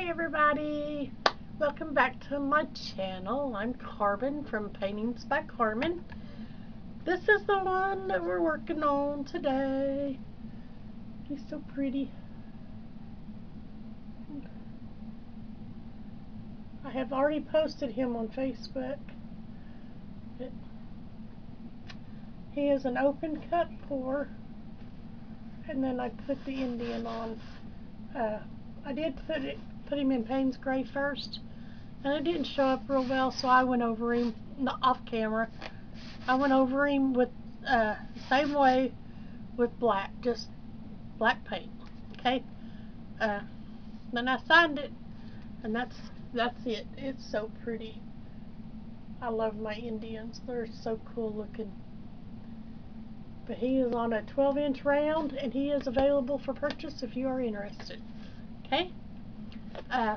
Hi everybody! Welcome back to my channel. I'm Carmen from Paintings by Carmen. This is the one that we're working on today. He's so pretty. I have already posted him on Facebook. He is an open cup pour and then I put the Indian on. Uh, I did put it put him in Payne's Gray first, and it didn't show up real well, so I went over him off camera. I went over him with uh, same way with black, just black paint. Okay. Uh, then I signed it, and that's that's it. It's so pretty. I love my Indians. They're so cool looking. But he is on a 12 inch round and he is available for purchase if you are interested. Okay? Uh,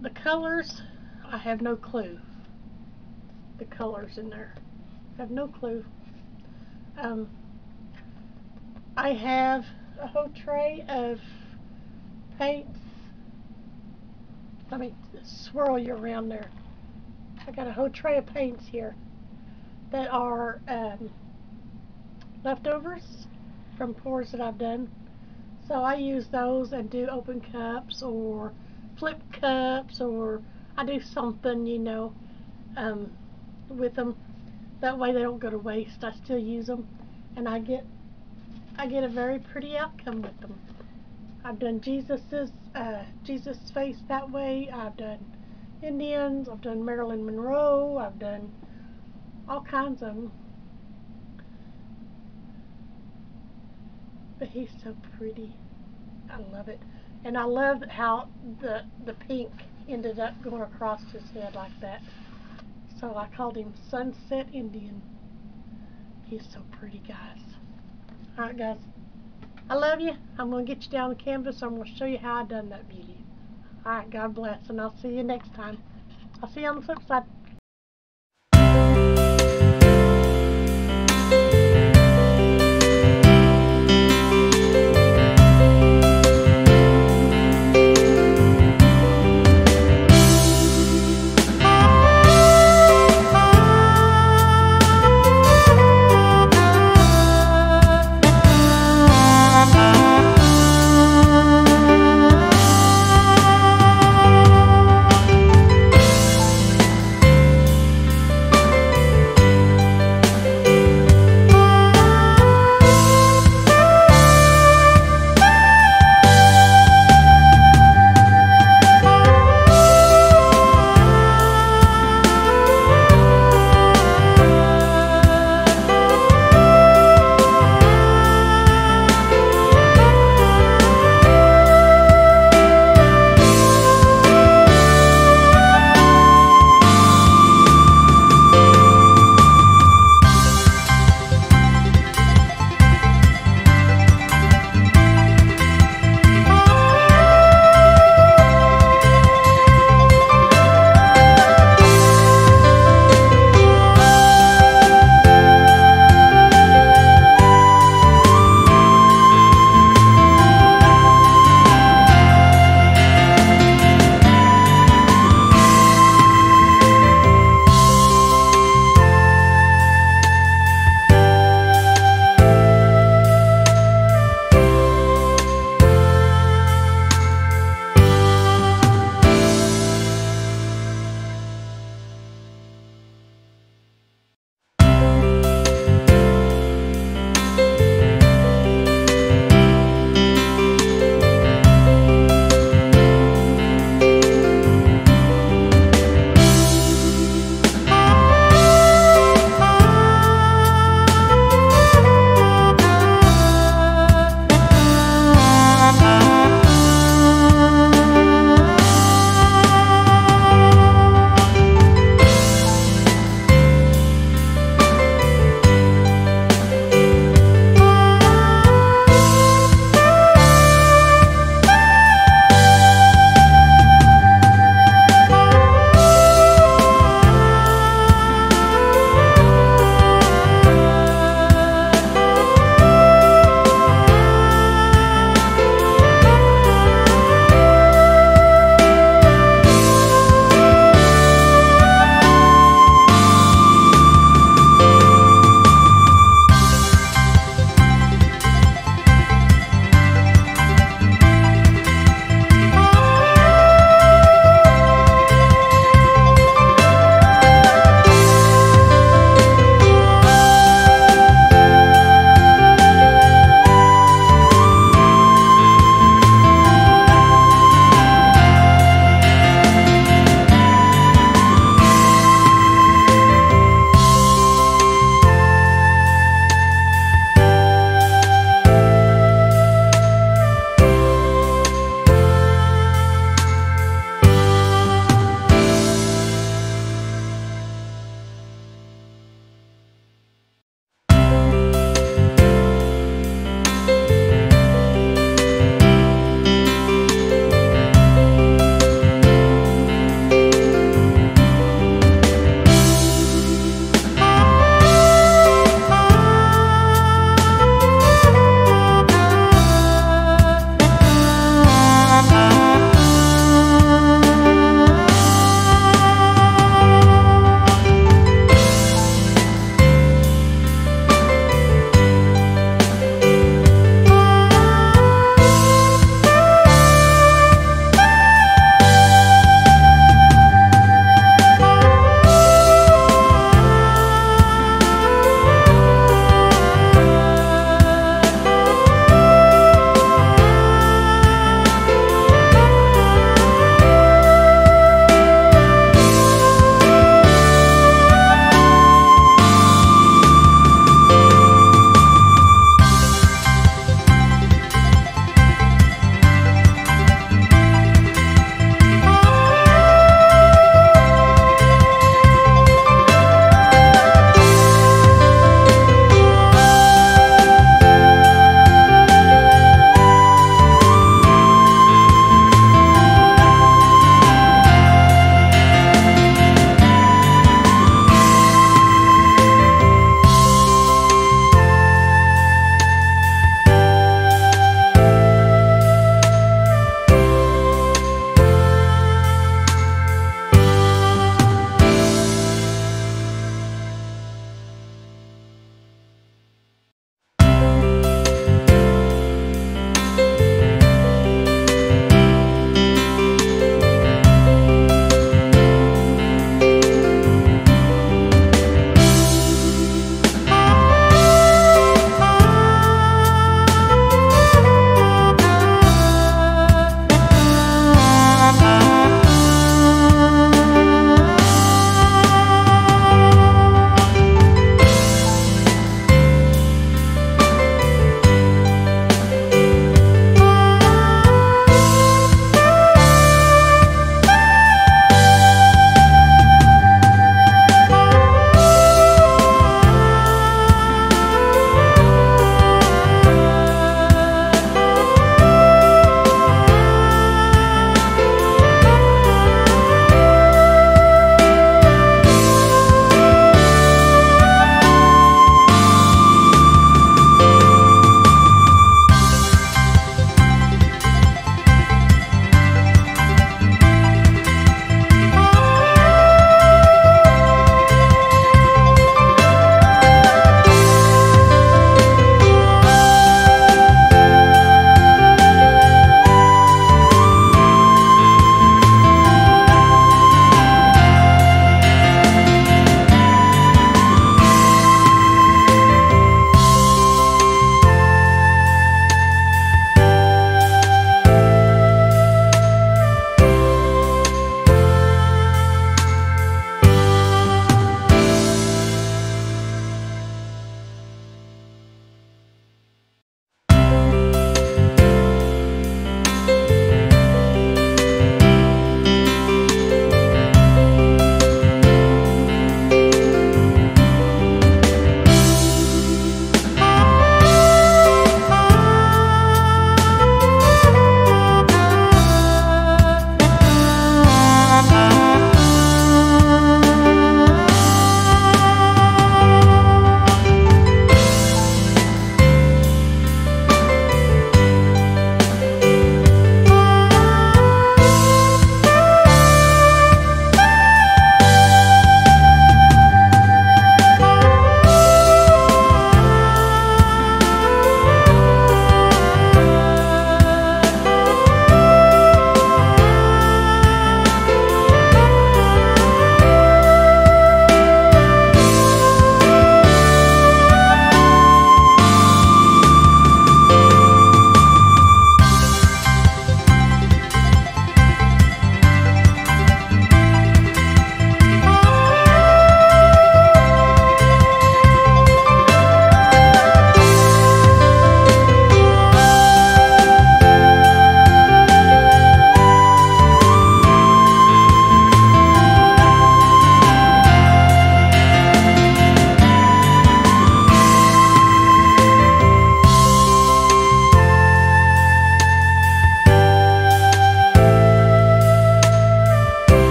the colors, I have no clue. The colors in there. I have no clue. Um, I have a whole tray of paints. Let me swirl you around there. I got a whole tray of paints here that are um, leftovers from pours that I've done. So I use those and do open cups or flip cups or I do something, you know, um, with them. That way they don't go to waste. I still use them and I get I get a very pretty outcome with them. I've done Jesus's uh, Jesus face that way. I've done Indians. I've done Marilyn Monroe. I've done all kinds of them. But he's so pretty. I love it. And I love how the, the pink ended up going across his head like that. So I called him Sunset Indian. He's so pretty, guys. Alright, guys. I love you. I'm going to get you down the canvas. I'm going to show you how I done that beauty. Alright, God bless. And I'll see you next time. I'll see you on the flip side.